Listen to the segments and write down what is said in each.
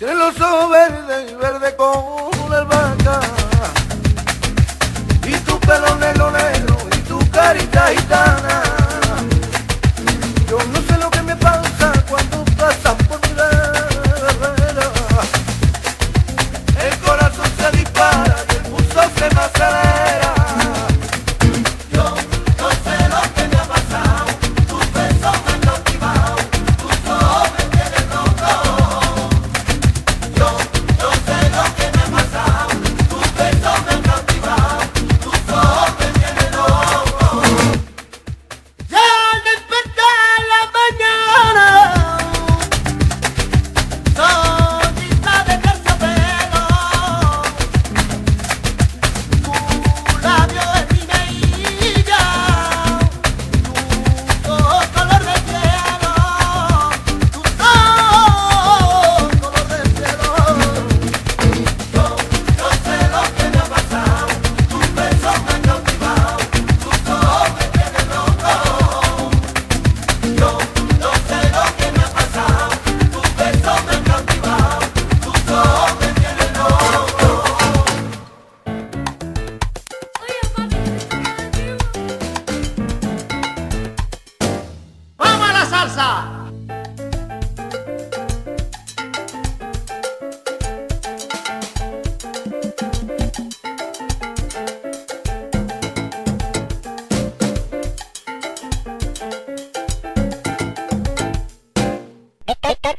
Tiene los ojos verdes, verde como una albahaca. Y tu pelo negro, negro, y tu carita gitana.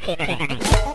Ha ha ha ha!